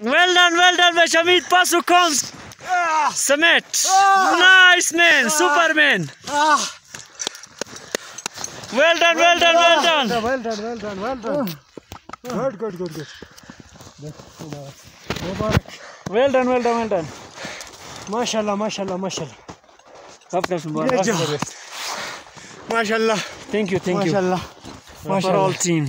Well done, well done, Beshamit. Pasu comes. Samet. Nice man, Superman. Well done, well done, well done. Well done, well done, well done. Good, good, good, good. Well done, well done, well done. Maşallah, maşallah, maşallah. After Mubarak. Great all the job. best. Maşallah, Thank you, thank you. maşallah. For all team.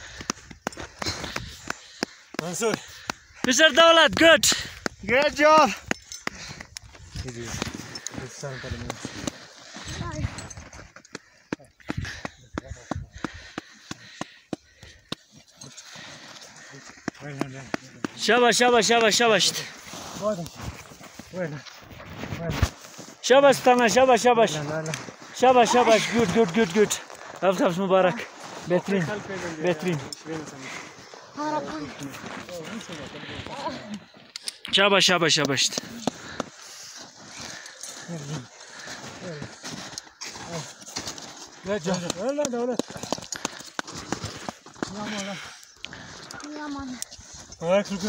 Mansur. Mr. Daulat, good. Great job. Well done. Shabash Sultana, shabash, shabash. Well done. Shabash, shabash, good, good, good, good. After Mubarak. Betrin, Betrin. Shabash, shabash, shabash. Great job. Well done, Daulat. Yaman. Ayak sürkü.